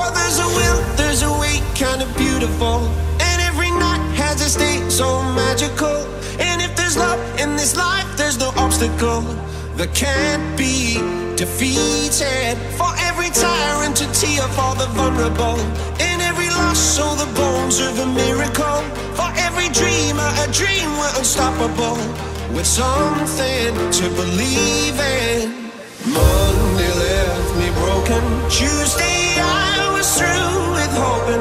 Well, there's a will, there's a way, kind of beautiful. And every night has a state so magical. And if there's love in this life, there's no obstacle that can't be defeated. For every tyrant, to tear for the vulnerable. In every loss, so the bones of a miracle. For every dreamer, a dream we're unstoppable. With something to believe in. Monday left me broken. Tuesday, I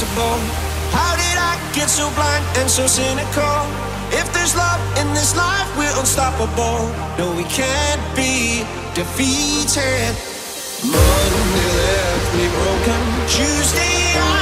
How did I get so blind and so cynical? If there's love in this life, we're unstoppable. No, we can't be defeated. Monday left me broken. Tuesday